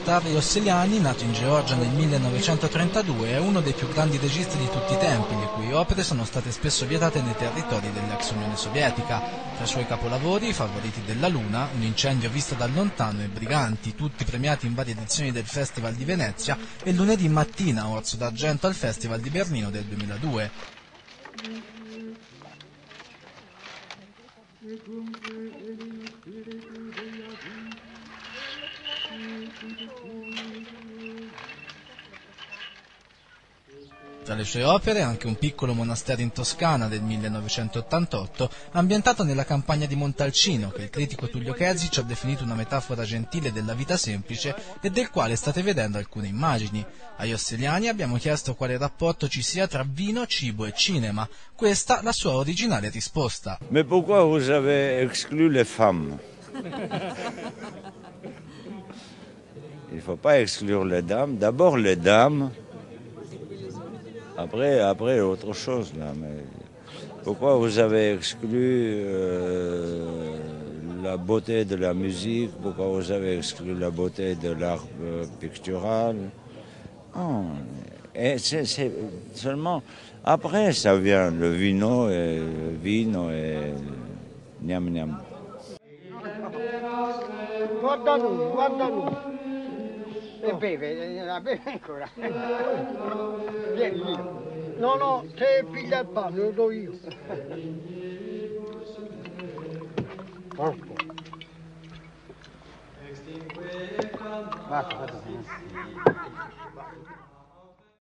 Tarri Osseliani, nato in Georgia nel 1932, è uno dei più grandi registi di tutti i tempi, le cui opere sono state spesso vietate nei territori dell'ex Unione Sovietica. Tra i suoi capolavori, i favoriti della Luna, Un incendio visto da lontano e Briganti, tutti premiati in varie edizioni del Festival di Venezia, e Lunedì mattina, Orso d'Argento al Festival di Berlino del 2002. Tra le sue opere anche un piccolo monastero in Toscana del 1988, ambientato nella campagna di Montalcino, che il critico Tullio Chezic ha definito una metafora gentile della vita semplice e del quale state vedendo alcune immagini. Agli osseliani abbiamo chiesto quale rapporto ci sia tra vino, cibo e cinema. Questa la sua originale risposta. Mais pourquoi vous avez exclu les femmes Il ne faut pas exclure les dames. D'abord les dames, après, après autre chose. Là. Mais pourquoi vous avez exclu euh, la beauté de la musique? Pourquoi vous avez exclu la beauté de l'art euh, pictural? Et seulement après ça vient le vino et le vino et gnam gnam. Beve, la beve ancora. Vieni, vieni. No, no, te piglia il pane, lo do io. Porco. Guarda, guarda.